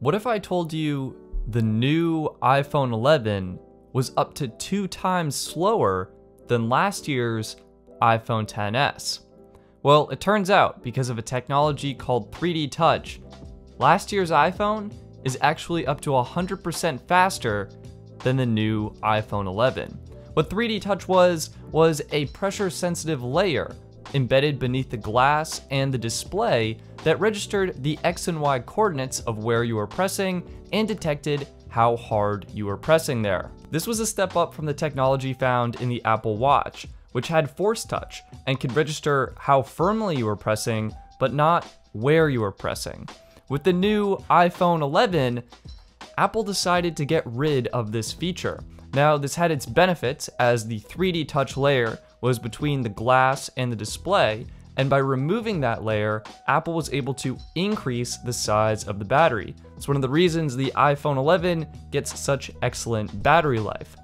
What if I told you the new iPhone 11 was up to two times slower than last year's iPhone XS? Well, it turns out because of a technology called 3D Touch, last year's iPhone is actually up to 100% faster than the new iPhone 11. What 3D Touch was, was a pressure sensitive layer embedded beneath the glass and the display that registered the X and Y coordinates of where you were pressing and detected how hard you were pressing there. This was a step up from the technology found in the Apple Watch, which had Force Touch and could register how firmly you were pressing, but not where you were pressing. With the new iPhone 11, Apple decided to get rid of this feature. Now, this had its benefits as the 3D touch layer was between the glass and the display, and by removing that layer, Apple was able to increase the size of the battery. It's one of the reasons the iPhone 11 gets such excellent battery life.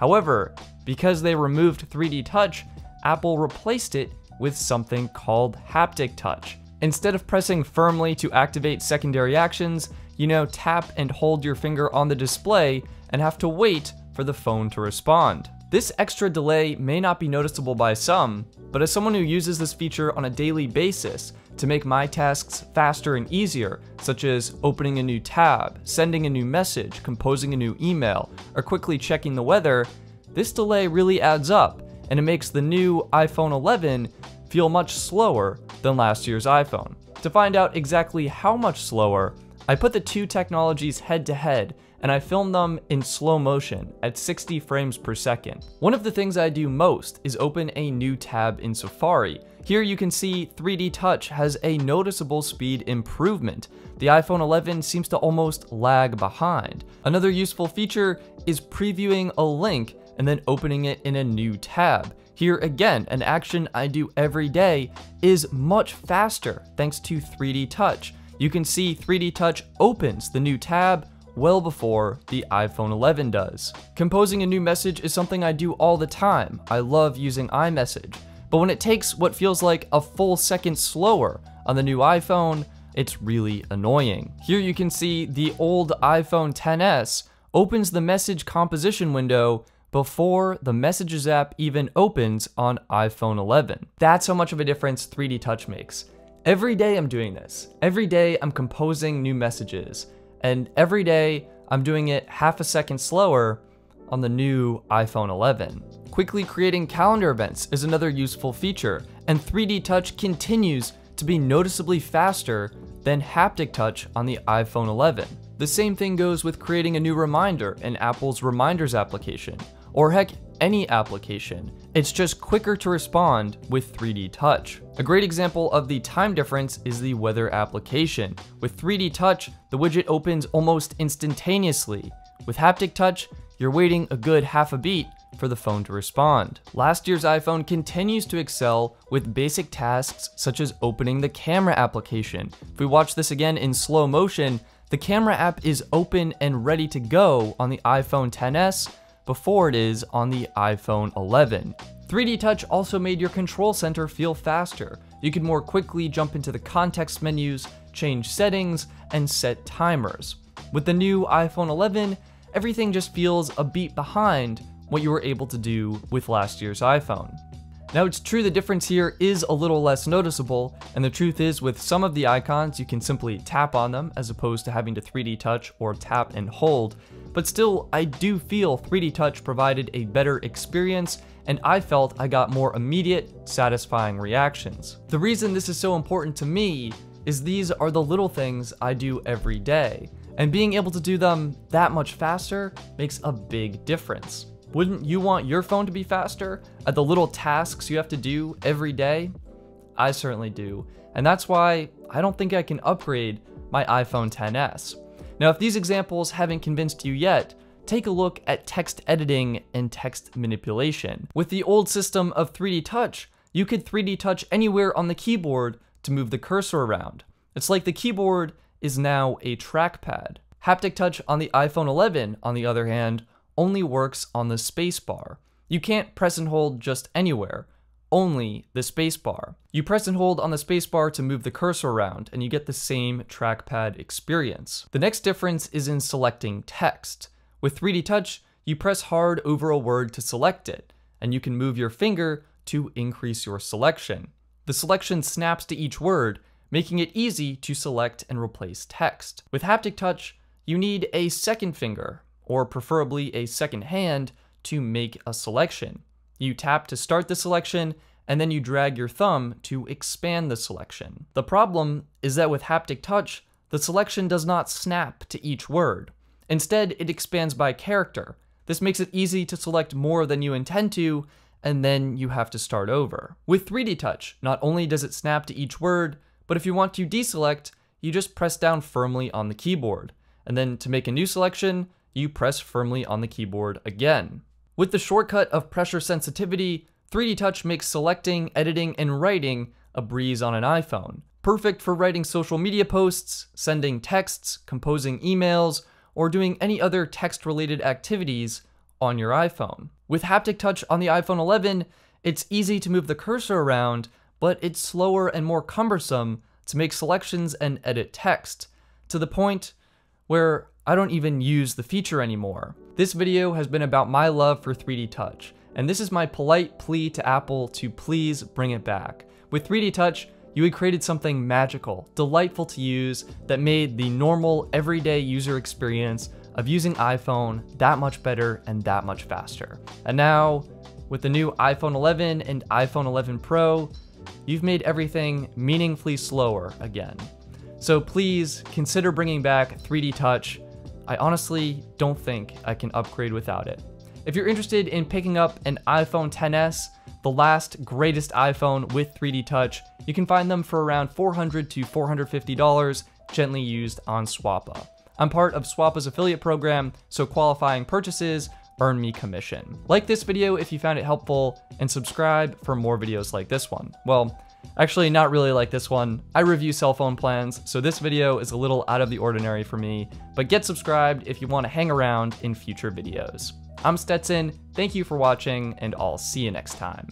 However, because they removed 3D touch, Apple replaced it with something called haptic touch. Instead of pressing firmly to activate secondary actions, you now tap and hold your finger on the display and have to wait for the phone to respond. This extra delay may not be noticeable by some, but as someone who uses this feature on a daily basis to make my tasks faster and easier, such as opening a new tab, sending a new message, composing a new email, or quickly checking the weather, this delay really adds up, and it makes the new iPhone 11 feel much slower than last year's iPhone. To find out exactly how much slower, I put the two technologies head to head and I filmed them in slow motion at 60 frames per second. One of the things I do most is open a new tab in Safari. Here you can see 3D Touch has a noticeable speed improvement. The iPhone 11 seems to almost lag behind. Another useful feature is previewing a link and then opening it in a new tab. Here again, an action I do every day is much faster thanks to 3D Touch. You can see 3D Touch opens the new tab well before the iPhone 11 does. Composing a new message is something I do all the time. I love using iMessage. But when it takes what feels like a full second slower on the new iPhone, it's really annoying. Here you can see the old iPhone XS opens the message composition window before the Messages app even opens on iPhone 11. That's how much of a difference 3D Touch makes. Every day I'm doing this. Every day I'm composing new messages. And every day I'm doing it half a second slower on the new iPhone 11. Quickly creating calendar events is another useful feature, and 3D Touch continues to be noticeably faster than haptic touch on the iPhone 11. The same thing goes with creating a new reminder in Apple's Reminders application, or heck, any application. It's just quicker to respond with 3D Touch. A great example of the time difference is the weather application. With 3D Touch, the widget opens almost instantaneously. With haptic touch, you're waiting a good half a beat for the phone to respond. Last year's iPhone continues to excel with basic tasks such as opening the camera application. If we watch this again in slow motion, the camera app is open and ready to go on the iPhone XS before it is on the iPhone 11. 3D Touch also made your control center feel faster. You could more quickly jump into the context menus, change settings, and set timers. With the new iPhone 11, everything just feels a beat behind what you were able to do with last year's iPhone. Now it's true the difference here is a little less noticeable, and the truth is with some of the icons you can simply tap on them as opposed to having to 3D touch or tap and hold, but still I do feel 3D touch provided a better experience and I felt I got more immediate, satisfying reactions. The reason this is so important to me is these are the little things I do every day, and being able to do them that much faster makes a big difference. Wouldn't you want your phone to be faster at the little tasks you have to do every day? I certainly do, and that's why I don't think I can upgrade my iPhone XS. Now, if these examples haven't convinced you yet, take a look at text editing and text manipulation. With the old system of 3D Touch, you could 3D touch anywhere on the keyboard to move the cursor around. It's like the keyboard is now a trackpad. Haptic touch on the iPhone 11, on the other hand, only works on the spacebar. You can't press and hold just anywhere. Only the spacebar. You press and hold on the spacebar to move the cursor around, and you get the same trackpad experience. The next difference is in selecting text. With 3D Touch, you press hard over a word to select it, and you can move your finger to increase your selection. The selection snaps to each word, making it easy to select and replace text. With haptic touch, you need a second finger, or preferably a second hand, to make a selection. You tap to start the selection, and then you drag your thumb to expand the selection. The problem is that with haptic touch, the selection does not snap to each word. Instead, it expands by character. This makes it easy to select more than you intend to, and then you have to start over. With 3D Touch, not only does it snap to each word, but if you want to deselect, you just press down firmly on the keyboard. And then to make a new selection, you press firmly on the keyboard again. With the shortcut of pressure sensitivity, 3D Touch makes selecting, editing, and writing a breeze on an iPhone. Perfect for writing social media posts, sending texts, composing emails, or doing any other text related activities on your iPhone. With haptic touch on the iPhone 11, it's easy to move the cursor around, but it's slower and more cumbersome to make selections and edit text, to the point where I don't even use the feature anymore. This video has been about my love for 3D Touch, and this is my polite plea to Apple to please bring it back. With 3D Touch, you had created something magical, delightful to use, that made the normal, everyday user experience of using iPhone that much better and that much faster. And now, with the new iPhone 11 and iPhone 11 Pro, you've made everything meaningfully slower again. So please consider bringing back 3D Touch. I honestly don't think I can upgrade without it. If you're interested in picking up an iPhone XS, the last greatest iPhone with 3D Touch, you can find them for around $400 to $450 gently used on Swappa. I'm part of Swappa's affiliate program, so qualifying purchases earn me commission. Like this video if you found it helpful, and subscribe for more videos like this one. Well, actually not really like this one. I review cell phone plans, so this video is a little out of the ordinary for me, but get subscribed if you want to hang around in future videos. I'm Stetson, thank you for watching, and I'll see you next time.